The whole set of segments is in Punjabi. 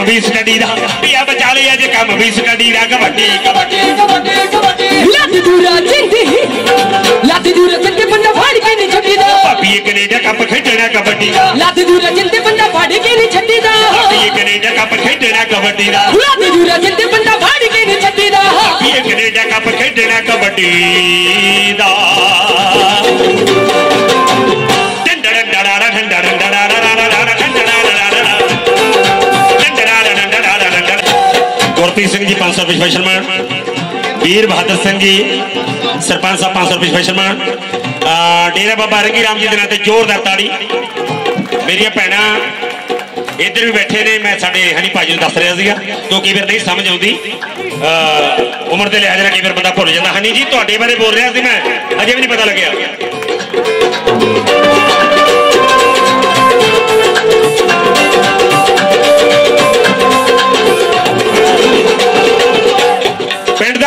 ਕੰਮ ਵੀ ਸਟੱਡੀ ਦਾ। ਪਿਆ ਬਚਾ ਲਈ ਅੱਜ ਕੰਮ ਵੀ ਸਟੱਡੀ ਦਾ ਕਬੱਡੀ ਕਬੱਡੀ ਕਬੱਡੀ ਕਬੱਡੀ। ਲੱਤ ਦੂਰਾ ਜਿੰਦੀ। ਲੱਤ ਦੂਰਾ ਜਿੰਦੀ ਬੰਦਾ ਫਾੜ ਕੇ ਨਹੀਂ ਛੱਡੀਦਾ। ਭਾਬੀ ਕੈਨੇਡਾ ਕੱਪ ਖੇਡਣਾ ਕਬੱਡੀ ਲੱਤ ਦੂਰਾ ਜਿੰਦੀ ਬੰਦਾ ਫਾੜ ਕੇ ਨਹੀਂ ਛੱਡੀਦਾ। ਭਾਬੀ ਕੈਨੇਡਾ ਕੱਪ ਖੇਡਣਾ ਕਬੱਡੀ ਦਾ। ਲੱਤ ਦੂਰਾ ਜਿੰਦੀ ਬੰਦਾ ਫਾੜ ਕੇ ਨਹੀਂ ਛੱਡੀਦਾ। ਭਾਬੀ ਕੈਨੇਡਾ ਕੱਪ ਖੇਡਣਾ ਕਬੱਡੀ ਦਾ। ਗੁਰਪ੍ਰੀਤ ਸਿੰਘ ਜੀ 500 ਰੁਪਏ ਸਪੈਸ਼ਲ ਮਾਨ ਵੀਰ ਬਹਾਦਰ ਸਿੰਘ ਜੀ, ਸਰਪੰਚ ਸਾਹਿਬ 500 ਰੁਪਏ ਸਪੈਸ਼ਲ ਮਾਨ ਡੇਰਾ ਬਾਬਾ ਰੰਗੀ ਰਾਮ ਜੀ ਦੇ ਨਾਂ ਤੇ ਜ਼ੋਰਦਾਰ ਤਾੜੀ। ਮੇਰੀਆਂ ਭੈਣਾਂ ਇੱਧਰ ਵੀ ਬੈਠੇ ਨੇ, ਮੈਂ ਸਾਡੇ ਹਨੀ ਭਾਜੀ ਨੂੰ ਦੱਸ ਰਿਹਾ ਸੀਗਾ। ਕਿਉਂਕਿ ਫਿਰ ਨਹੀਂ ਸਮਝ ਆਉਂਦੀ। ਅਹ ਉਮਰ ਦੇ ਲਿਹਾਜ਼ ਨਾਲ ਕਈ ਵਾਰ ਬੰਦਾ ਭੁੱਲ ਜਾਂਦਾ। ਹਨੀ ਜੀ, ਤੁਹਾਡੇ ਬਾਰੇ ਬੋਲ ਰਿਹਾ ਸੀ ਮੈਂ, ਅਜੇ ਵੀ ਨਹੀਂ ਪਤਾ ਲੱਗਿਆ।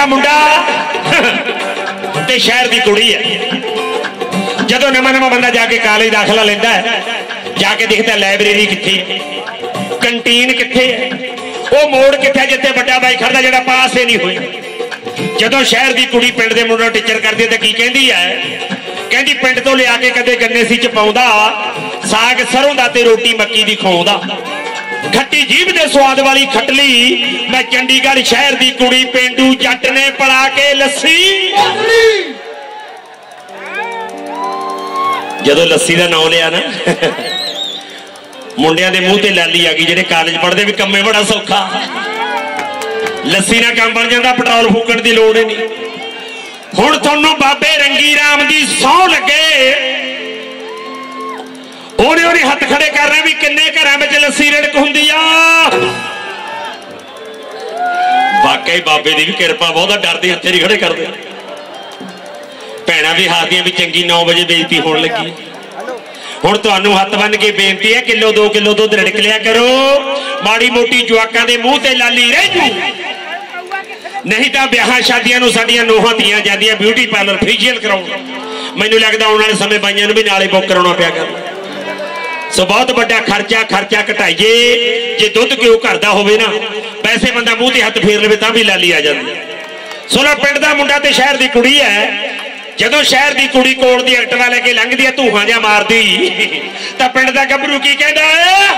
ਦਾ ਮੁੰਡਾ ਤੇ ਸ਼ਹਿਰ ਦੀ ਕੁੜੀ ਹੈ। ਜਦੋਂ ਨਵਾਂ ਨਵਾਂ ਬੰਦਾ ਜਾ ਕੇ ਕਾਲਜ ਦਾਖਲਾ ਲੈਂਦਾ ਹੈ, ਜਾ ਕੇ ਦੇਖਦਾ ਲਾਇਬ੍ਰੇਰੀ ਕਿੱਥੇ ਹੈ, ਕੰਟੀਨ ਕਿੱਥੇ ਹੈ, ਉਹ ਮੋੜ ਕਿੱਥੇ ਜਿੱਥੇ ਵੱਡਾ ਬਾਈ ਖੜਦਾ ਜਿਹੜਾ ਪਾਸ ਹੀ ਨਹੀਂ ਹੋਇਆ। ਜਦੋਂ ਸ਼ਹਿਰ ਦੀ ਕੁੜੀ ਪਿੰਡ ਦੇ ਮੁੰਡੇ ਨੂੰ ਟੀਚਰ ਕਰਦੀ ਹੈ ਤਾਂ ਕੀ ਕਹਿੰਦੀ ਹੈ? ਕਹਿੰਦੀ ਪਿੰਡ ਤੋਂ ਲਿਆ ਕੇ ਕਦੇ ਗੰਨੇ ਸੀ ਚ ਪਾਉਂਦਾ, ਸਾਗ ਸਰੋਂ ਦਾ ਤੇ ਰੋਟੀ ਮੱਕੀ ਦੀ ਖਵਾਉਂਦਾ। ਖੱਟੀ ਜੀਭ ਦੇ ਸਵਾਦ ਵਾਲੀ ਖਟਲੀ। ਮੈਂ ਚੰਡੀਗੜ੍ਹ ਸ਼ਹਿਰ ਦੀ ਕੁੜੀ, ਪਿੰਡੂ ਜੱਟ ਨੇ ਪੜਾ ਕੇ ਲੱਸੀ। ਜਦੋਂ ਲੱਸੀ ਦਾ ਨਾਮ ਲਿਆ ਨਾ, ਮੁੰਡਿਆਂ ਦੇ ਮੂੰਹ ਤੇ ਲਾਲੀ ਆ ਗਈ, ਜਿਹੜੇ ਕਾਲਜ ਪੜ੍ਹਦੇ ਵੀ ਕੰਮੇ ਬੜਾ ਸੌਖਾ। ਲੱਸੀ ਨਾਲ ਕੰਮ ਬਣ ਜਾਂਦਾ, ਪੈਟਰੋਲ ਫੂਕਣ ਦੀ ਲੋੜ ਹੀ ਨਹੀਂ। ਹੁਣ ਤੁਹਾਨੂੰ ਬਾਬੇ ਰੰਗੀ ਰਾਮ ਦੀ ਸੌ ਲੱਗੇ। ਉਹਨੇ ਉਹਨੇ ਹੱਥ ਖੜੇ ਕਰ ਰਹੇ ਵੀ ਕਿੰਨੇ ਘਰਾਂ ਵਿੱਚ ਲੱਸੀ ਰੜਕ ਹੁੰਦੀ ਆ। ਵਾਕਈ ਬਾਬੇ ਦੀ ਵੀ ਕਿਰਪਾ, ਬਹੁਤਾ ਡਰਦੇ ਹੱਥੇ ਨਹੀਂ ਖੜੇ ਕਰਦੇ। ਭੈਣਾਂ ਵੀ ਹਾਦੀਆਂ ਵੀ ਚੰਗੀ 9 ਵਜੇ ਬੇਇੱਜ਼ਤੀ ਹੋਣ ਲੱਗੀ ਹੁਣ ਤੁਹਾਨੂੰ ਹੱਥ ਬੰਨ ਕੇ ਬੇਨਤੀ ਹੈ ਕਿਲੋ 2 ਕਿਲੋ ਦੁੱਧ ਰੜਕ ਲਿਆ ਕਰੋ। ਮਾੜੀ ਮੋਟੀ ਜਵਾਕਾਂ ਦੇ ਮੂੰਹ ਤੇ ਲਾਲੀ ਰਹਿ ਜੂ। ਨਹੀਂ ਤਾਂ ਵਿਆਹਾਂ ਸ਼ਾਦੀਆਂ ਨੂੰ ਸਾਡੀਆਂ ਨੋਹਾਂ ਦੀਆਂ ਜਾਂਦੀਆਂ ਬਿਊਟੀ ਪਾਰਲਰ ਫੇਸ਼ੀਅਲ ਕਰਾਉਣ। ਮੈਨੂੰ ਲੱਗਦਾ ਆਉਣ ਵਾਲੇ ਸਮੇਂ ਬਾਈਆਂ ਨੂੰ ਵੀ ਨਾਲੇ ਬੁੱਕ ਕਰਾਉਣਾ ਪਿਆ ਕਰ ਸੋ ਬਹੁਤ ਵੱਡਾ ਖਰਚਾ ਖਰਚਾ ਘਟਾਈਏ। ਜੇ ਦੁੱਧ ਕਿਉਂ ਘਰ ਦਾ ਹੋਵੇ ਨਾ ਪੈਸੇ ਬੰਦਾ ਮੂੰਹ ਤੇ ਹੱਥ ਫੇਰ ਲਵੇ ਤਾਂ ਵੀ ਲਾਲੀ ਆ ਜਾਂਦੀ ਸੁਣੋ ਪਿੰਡ ਦਾ ਮੁੰਡਾ ਤੇ ਸ਼ਹਿਰ ਦੀ ਕੁੜੀ ਹੈ। ਜਦੋਂ ਸ਼ਹਿਰ ਦੀ ਕੁੜੀ ਕੋਲ ਦੀ ਐਕਟਵਾ ਲੈ ਕੇ ਲੰਘਦੀ ਹੈ ਧੂਹਾਂ ਜਾਂ ਮਾਰਦੀ। ਤਾਂ ਪਿੰਡ ਦਾ ਗੱਭਰੂ ਕੀ ਕਹਿੰਦਾ ਹੈ?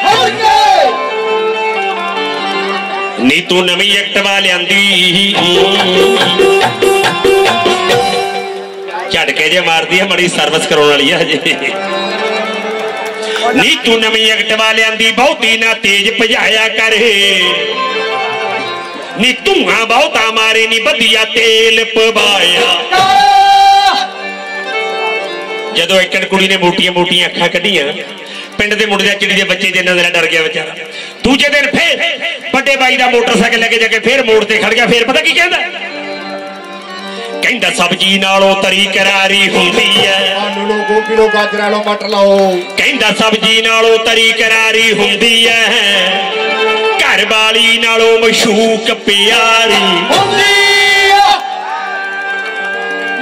ਨੀ ਤੂੰ ਨਵੀਂ ਐਕਟਵਾ ਲਿਆਂਦੀ। ਝਟਕੇ ਜੇ ਮਾਰਦੀ ਹੈ ਮੜੀ ਸਰਵਿਸ ਕਰਾਉਣ ਵਾਲੀ ਹੈ ਹਜੇ। ਨੀ ਤੂੰ ਨਵੀਂ ਐਕਟਵਾ ਲਿਆਂਦੀ, ਬਹੁਤੀ ਨਾ ਤੇਜ਼ ਭਜਾਇਆ ਕਰ ਨੀ ਧੂਆਂ ਬਹੁਤਾ ਮਾਰੇ, ਨੀ ਵਧੀਆ ਤੇਲ ਪਵਾਇਆ। ਜਦੋਂ ਇੱਕ ਕੁੜੀ ਨੇ ਮੋਟੀਆਂ ਮੋਟੀਆਂ ਅੱਖਾਂ ਕੱਢੀਆਂ, ਪਿੰਡ ਦੇ ਮੁੰਡੇ ਦਾ ਚਿੜੀ ਦੇ ਬੱਚੇ ਦੇ ਨਾਲ ਡਰ ਗਿਆ ਵਿਚਾਰਾ। ਦੂਜੇ ਦਿਨ ਫੇਰ ਵੱਡੇ ਬਾਈ ਦਾ ਮੋਟਰਸਾਈਕਲ ਲੈ ਕੇ ਜਾ ਕੇ ਫੇਰ ਮੋੜ ਤੇ ਖੜ ਗਿਆ, ਫੇਰ ਪਤਾ ਕੀ ਕਹਿੰਦਾ? ਕਹਿੰਦਾ ਸਬਜੀ ਨਾਲੋਂ ਤਰੀ ਕਰਾਰੀ ਹੁੰਦੀ ਐ। ਆਲੂ ਲੋ ਗੋਭੀ ਲੋ ਗਾਜਰਾਂ ਲੋ ਮਟਰ ਲਓ। ਕਹਿੰਦਾ ਸਬਜੀ ਨਾਲੋਂ ਤਰੀ ਕਰਾਰੀ ਹੁੰਦੀ ਐ। ਘਰ ਵਾਲੀ ਨਾਲੋਂ ਮਸ਼ੂਕ ਪਿਆਰੀ। ਹੁੰਦੀ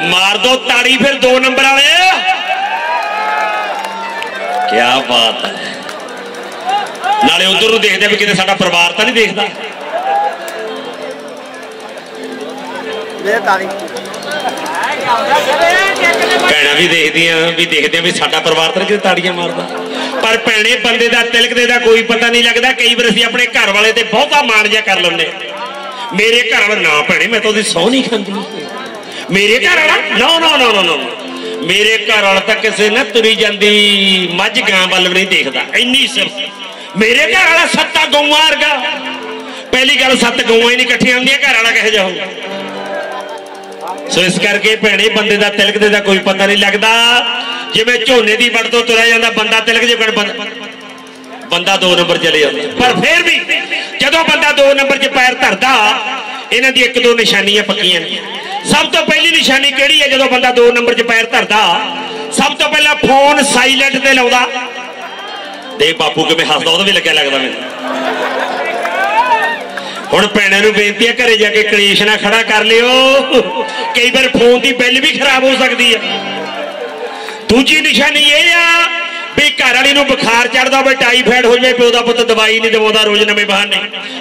ਮਾਰ ਦੋ ਤਾੜੀ ਫਿਰ 2 ਨੰਬਰ ਵਾਲੇ। ਕੀ ਬਾਤ ਹੈ ਨਾਲੇ ਉਧਰ ਨੂੰ ਦੇਖਦੇ ਵੀ ਕਿਤੇ ਸਾਡਾ ਪਰਿਵਾਰ ਤਾਂ ਨਹੀਂ ਦੇਖਦਾ। ਭੈਣਾਂ ਵੀ ਦੇਖਦੀਆਂ ਵੀ ਦੇਖਦੇ ਆ ਵੀ ਸਾਡਾ ਪਰਿਵਾਰ ਤਾਂ ਕਿਤੇ ਤਾੜੀਆਂ ਮਾਰਦਾ। ਪਰ ਭੈਣੇ ਬੰਦੇ ਦਾ ਤਿਲਕ ਦੇ ਦਾ ਕੋਈ ਪਤਾ ਨਹੀਂ ਲੱਗਦਾ। ਕਈ ਵਾਰ ਅਸੀਂ ਆਪਣੇ ਘਰ ਵਾਲੇ ਤੇ ਬਹੁਤਾ ਮਾਣ ਜਿਹਾ ਕਰ ਲੈਂਦੇ। ਮੇਰੇ ਘਰ ਵਾਲਾ ਨਾ ਭੈਣੇ ਮੈਂ ਤਾਂ ਉਹਦੀ ਸਹੁੰ ਨਹੀਂ ਖਾਂਦੀ। ਮੇਰੇ ਘਰ ਵਾਲਾ ਨੋ ਨੋ ਨੋ ਨੋ ਮੇਰੇ ਘਰ ਵਾਲਾ ਤਾਂ ਕਿਸੇ ਨਾ ਤੁਰੀ ਜਾਂਦੀ ਮੱਝ ਗਾਂ ਵੱਲ ਵੀ ਨਹੀਂ ਦੇਖਦਾ। ਇੰਨੀ ਸਿਰਫ ਮੇਰੇ ਘਰ ਵਾਲਾ ਸੱਤਾ ਗਊਆਂ ਵਰਗਾ। ਪਹਿਲੀ ਗੱਲ ਸੱਤ ਗਊਆਂ ਹੀ ਨਹੀਂ ਇਕੱਠੀਆਂ ਹੁੰਦੀਆਂ ਘਰ ਵਾਲਾ ਕਿਹੋ ਜਿਹਾ ਹੋਊ? ਸੋ ਇਸ ਕਰਕੇ ਭੈਣੇ, ਬੰਦੇ ਦਾ ਤਿਲਕ ਦੇ ਦਾ ਕੋਈ ਪਤਾ ਨਹੀਂ ਲੱਗਦਾ। ਜਿਵੇਂ ਝੋਨੇ ਦੀ ਵੜ ਤੋਂ ਤੁਰਿਆ ਜਾਂਦਾ, ਬੰਦਾ ਤਿਲਕ ਜੇ ਬੰਦਾ ਬੰਦਾ 2 ਨੰਬਰ ਚਲੇ ਜਾਂਦਾ। ਪਰ ਫੇਰ ਵੀ ਜਦੋਂ ਬੰਦਾ 2 ਨੰਬਰ 'ਚ ਪੈਰ ਧਰਦਾ, ਇਹਨਾਂ ਦੀ ਇੱਕ ਦੋ ਨਿਸ਼ਾਨੀਆਂ ਪੱਕੀਆਂ ਨੇ। ਸਭ ਤੋਂ ਪਹਿਲੀ ਨਿਸ਼ਾਨੀ ਕਿਹੜੀ ਹੈ ਜਦੋਂ ਬੰਦਾ 2 ਨੰਬਰ 'ਚ ਪੈਰ ਧਰਦਾ? ਸਭ ਤੋਂ ਪਹਿਲਾਂ ਫੋਨ ਸਾਇਲੈਂਟ ਤੇ ਲਾਉਂਦਾ। ਦੇਖ ਬਾਪੂ ਕਿਵੇਂ ਹੱਸਦਾ, ਉਹਦਾ ਵੀ ਲੱਗਿਆ ਲੱਗਦਾ ਮੈਨੂੰ। ਹੁਣ ਭੈਣਾਂ ਨੂੰ ਬੇਨਤੀ ਹੈ ਘਰੇ ਜਾ ਕੇ ਕਲੇਸ਼ ਨਾ ਖੜਾ ਕਰ ਲਿਓ। ਕਈ ਵਾਰ ਫੋਨ ਦੀ ਬਿੱਲ ਵੀ ਖਰਾਬ ਹੋ ਸਕਦੀ ਹੈ ਦੂਜੀ ਨਿਸ਼ਾਨੀ ਇਹ ਆ ਵੀ ਘਰ ਵਾਲੀ ਨੂੰ ਬੁਖਾਰ ਚੜਦਾ ਹੋਵੇ, ਟਾਈਫਾਇਡ ਹੋ ਜਾਵੇ ਪਿਓ ਦਾ ਪੁੱਤ ਦਵਾਈ ਨਹੀਂ ਦਵਾਉਂਦਾ ਰੋਜ਼ ਨਵੇਂ ਬਹਾਨੇ।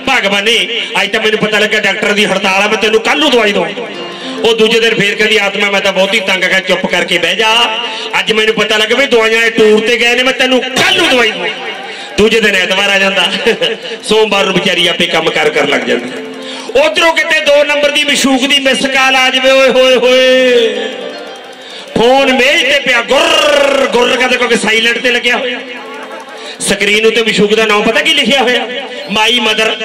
ਭਗਵਾਨੇ ਅੱਜ ਤਾਂ ਮੈਨੂੰ ਪਤਾ ਲੱਗਾ ਡਾਕਟਰ ਦੀ ਹੜਤਾਲ ਆ, ਮੈਂ ਤੈਨੂੰ ਕੱਲ ਨੂੰ ਦਵਾਈ ਦਵਾਂ। ਉਹ ਦੂਜੇ ਦਿਨ ਫੇਰ ਕਹਿੰਦੀ, ਆਤਮਾ, ਮੈਂ ਤਾਂ ਬਹੁਤੀ ਤੰਗ ਆ ਚੁੱਪ ਕਰਕੇ ਬਹਿ ਜਾ। ਅੱਜ ਮੈਨੂੰ ਪਤਾ ਲੱਗਾ ਵੀ ਦਵਾਈਆਂ ਇਹ ਟੂਰ ਤੇ ਗਏ ਨੇ, ਮੈਂ ਤੈਨੂੰ ਕੱਲ ਨੂੰ ਦਵਾਈ ਦਵਾਂ। ਦੂਜੇ ਦਿਨ ਐਤਵਾਰ ਆ ਜਾਂਦਾ। ਸੋਮਵਾਰ ਨੂੰ ਵਿਚਾਰੀ ਆਪੇ ਕੰਮ ਕਰ ਕਰ ਲੱਗ ਜਾਂਦੀ। ਉਧਰੋਂ ਕਿਤੇ 2 ਨੰਬਰ ਦੀ ਮਸ਼ੂਕ ਦੀ ਮਿਸ ਕਾਲ ਆ ਜਾਵੇ, ਓਏ ਹੋਏ ਹੋਏ। ਫੋਨ ਮੇਜ਼ ਤੇ ਪਿਆ, ਗੁਰ ਗੁਰ ਕਦੇ ਕੋਈ ਸਾਇਲੈਂਟ ਤੇ ਲੱਗਿਆ ਹੋਇਆ। ਸਕਰੀਨ ਉੱਤੇ ਮਸ਼ੂਕ ਦਾ ਨਾਮ ਪਤਾ ਕੀ ਲਿਖਿਆ ਹੋਇਆ? My mother.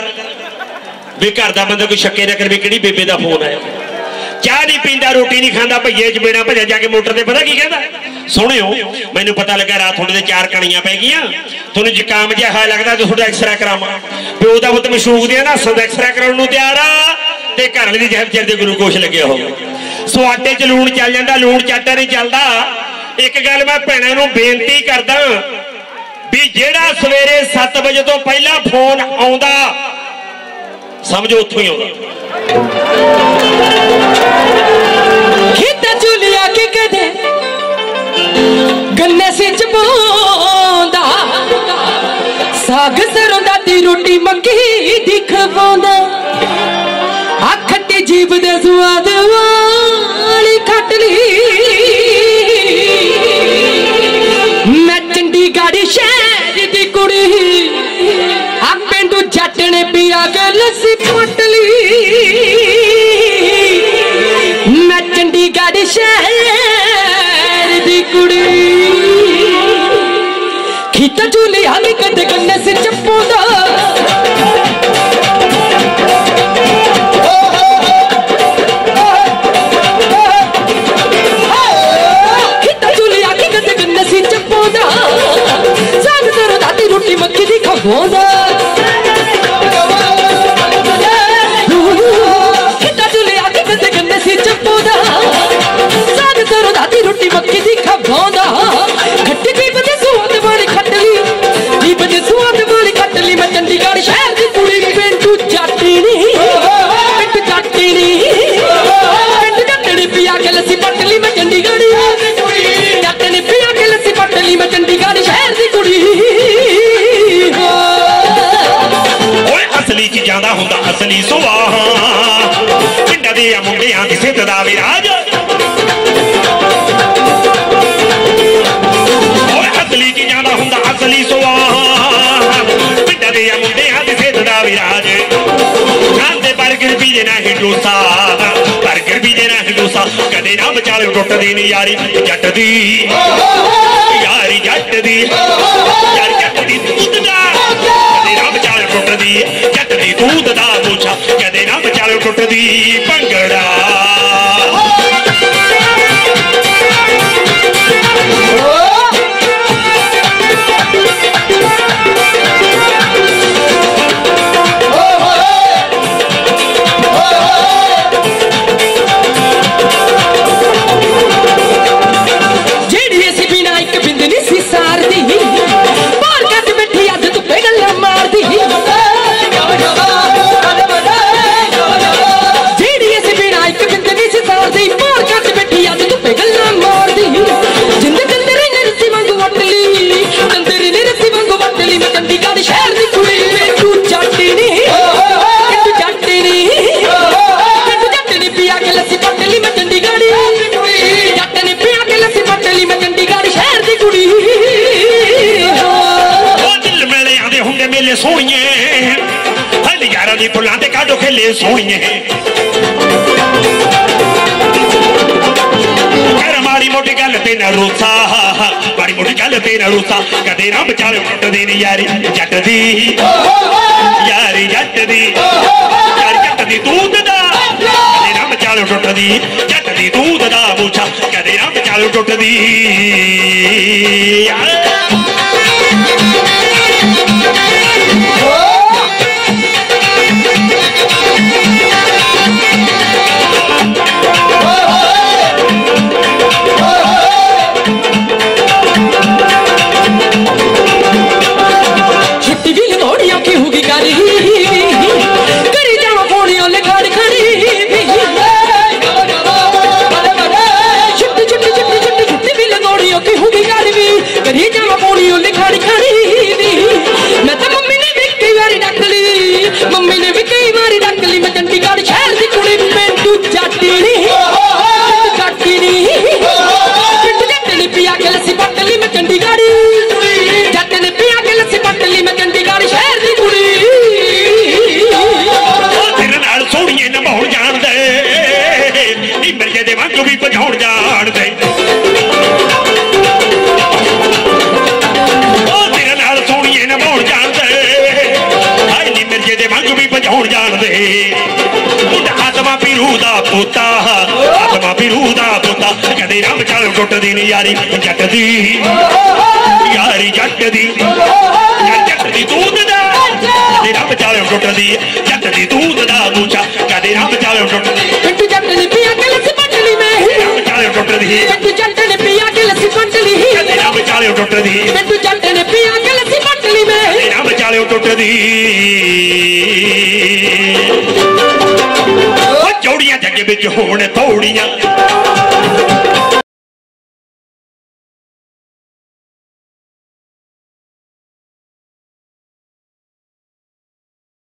ਵੀ ਘਰ ਦਾ ਬੰਦਾ ਕੋਈ ਸ਼ੱਕੇ ਨਾ ਕਰ ਵੀ ਕਿਹੜੀ ਬੇਬੇ ਦਾ ਫੋਨ ਆਇਆ। ਚਾਹ ਨਹੀਂ ਪੀਂਦਾ, ਰੋਟੀ ਨਹੀਂ ਖਾਂਦਾ, ਭਈਏ ਚ ਬੇੜਾ ਭਜਾ ਜਾ ਕੇ ਮੋਟਰ ਤੇ, ਪਤਾ ਕੀ ਕਹਿੰਦਾ? ਸੁਣਿਓ, ਮੈਨੂੰ ਪਤਾ ਲੱਗਾ ਰਾਤ ਤੁਹਾਡੇ ਦੇ ਚਾਰ ਕਣੀਆਂ ਪੈ ਗਈਆਂ। ਤੁਹਾਨੂੰ ਜ਼ੁਕਾਮ ਜਿਹਾ ਹੋਇਆ ਲੱਗਦਾ ਤੇ ਤੁਹਾਡਾ ਐਕਸਰਾ ਕਰਾਵਾਂ। ਪਿਓ ਦਾ ਪੁੱਤ ਮਸ਼ੂਕ ਦੇ ਨਾ ਸਦ ਐਕਸਰਾ ਕਰਾਉਣ ਨੂੰ ਤਿਆਰ ਆ ਤੇ ਘਰ ਵਾਲੀ ਦੀ ਜਹਿਬ ਚਿਰ ਦੇ ਗਲੂਕੋਸ਼ ਲੱਗਿਆ ਹੋਵੇ ਸਵਾਟੇ ਚ ਲੂਣ ਚੱਲ ਜਾਂਦਾ, ਲੂਣ ਚਾਟਾ ਨਹੀਂ ਚੱਲਦਾ। ਇੱਕ ਗੱਲ ਮੈਂ ਭੈਣਾਂ ਨੂੰ ਬੇਨਤੀ ਕਰਦਾ ਵੀ ਜਿਹੜਾ ਸਵੇਰੇ 7 ਵਜੇ ਤੋਂ ਪਹਿਲਾਂ ਫੋਨ ਆਉਂਦਾ, ਸਮਝੋ ਉੱਥੋਂ ਹੀ ਆਉਂਦਾ। ਖੇਤਾਂ ਚੁਲਿਆ ਕੇ ਕਦੇ ਗੰਨੇ ਸਿੱਚ ਪਾਉਂਦਾ ਸਾਗ ਸਰੋਂ ਦਾ ਦੀ ਰੋਟੀ ਮੱਕੀ ਦੀ ਖਵਾਉਂਦਾ ਆ ਖੱਟੀ ਜੀਬ ਦੇ ਸਵਾਦ ਵਾਲੀ ਖਟਲੀ ਮੈਂ ਚੰਡੀਗੜ੍ਹ ਸ਼ਹਿਰ ਦੀ ਕੁੜੀ ਆ ਪਿੰਡੂ ਜੱਟ ਨੇ ਪੀਆ ਕੇ ਲੱਸੀ ਪਟਲੀ ਮੈਂ ਚੰਡੀਗੜ੍ਹ ਸ਼ਹਿਰ ਦੀ ਕੁੜੀ। ਖੀਤਾ ਝੂਲੇ ਹਾਲੇ ਕਦੇ ਗੰਨੇ ਸੇ ਚੱਪੋਦਾ ਖੀਤਾ ਝੂਲੇ ਹਾਲੇ ਕਦੇ ਗੰਨੇ ਸੇ ਚੱਪੋਦਾ ਅਸਲੀ ਚ ਜਾਂਦਾ ਹੁੰਦਾ ਅਸਲੀ ਸੁਆਹ ਪਿੰਡਾਂ ਦੇ ਆ ਮੁੰਡਿਆਂ ਦੀ ਸਿੱਧ ਦਾ ਵਿਰਾਜ ਓਏ, ਅਸਲੀ ਚ ਜਾਂਦਾ ਹੁੰਦਾ ਅਸਲੀ ਸੁਆਹ ਪਿੰਡਾਂ ਦੇ ਆ ਮੁੰਡਿਆਂ ਦੀ ਸਿੱਧ ਦਾ ਵਿਰਾਜ ਖਾਂਦੇ ਬਰਗਰ ਵੀ ਜੇ ਨਾ ਹਿੰਦੂਸਾ ਬਰਗਰ ਵੀ ਜੇ ਨਾ ਹਿੰਦੂਸਾ ਕਦੇ ਨਾ ਵਿਚਾਲੇ ਟੁੱਟਦੀ ਨਹੀਂ ਯਾਰੀ ਜੱਟ ਦੀ ਯਾਰੀ ਜੱਟ ਦੀ ਯਾਰ ਜੱਟ ਦੀ ਦੁੱਧ ਦਾ ਕਦੇ ਨਾ ਵਿਚਾਲੇ ਟੁੱਟਦੀ ਜੱਟ ਕਦੇ ਨਾ ਵਿਚਾਲੇ ਟੁੱਟਦੀ ਭੰਗੜਾ। ਕਾਢੋ ਖੇਲੇ ਸੋਹਣੀਏ ਕਰ ਮਾੜੀ ਮੋਟੀ ਗੱਲ ਤੇ ਨਾ ਰੋਸਾ ਮਾੜੀ ਮੋਟੀ ਗੱਲ ਤੇ ਨਾ ਰੋਸਾ ਕਦੇ ਨਾ ਵਿਚਾਲੇ ਟੁੱਟਦੀ ਨਹੀਂ ਯਾਰੀ ਜੱਟ ਦੀ ਯਾਰੀ ਜੱਟ ਦੀ ਯਾਰੀ ਜੱਟ ਦੀ ਦੂਧ ਦਾ ਕਦੇ ਨਾ ਵਿਚਾਲੇ ਟੁੱਟਦੀ ਜੱਟ ਦੀ ਦੂਧ ਦਾ ਮੂਛਾ ਕਦੇ ਮੁੰਡਾ ਆਤਮਾ ਪੀਰੂ ਦਾ ਪੋਤਾ। ਆਤਮਾ ਪੀਰੂ ਦਾ ਪੋਤਾ। ਕਦੇ ਰੰਗ ਚਾਲ ਟੁੱਟਦੀ ਨੀ ਯਾਰੀ ਜੱਟ ਦੀ ਯਾਰੀ ਜੱਟ ਦੀ ਜੱਟ ਦੀ ਦੂਧ ਦਾ ਕਦੇ ਰੰਗ ਚਾਲ ਟੁੱਟਦੀ ਜੱਟ ਦੀ ਦੂਧ ਦਾ ਦੂਚਾ ਕਦੇ ਰੰਗ ਚਾਲ ਟੁੱਟਦੀ। ਪਿੰਟੂ ਜੱਟ ਨੇ ਪੀਆ ਕੇ ਲੱਸੀ ਮੰਡਲੀ ਮੈਂ। ਰੰਗ ਚਾਲ ਟੁੱਟਦੀ। ਪਿੰਟੂ ਜੱਟ ਨੇ ਪੀਆ ਕੇ ਲੱਸੀ ਮੰਡਲੀ ਕਦੇ ਰੰਗ ਚਾਲ ਟੁੱਟਦੀ। ਪਿੰਟੂ ਜੱਟ ਨੇ ਪੀਆ ਕੇ ਲੱਸੀ ਮੰਡਲੀ ਮੈਂ। ਤੇਰਾ ਵਿਚਾਲੇ ਟੁੱਟਦੀ। ਵਿੱਚ ਹੋਣ ਥੋੜੀਆਂ।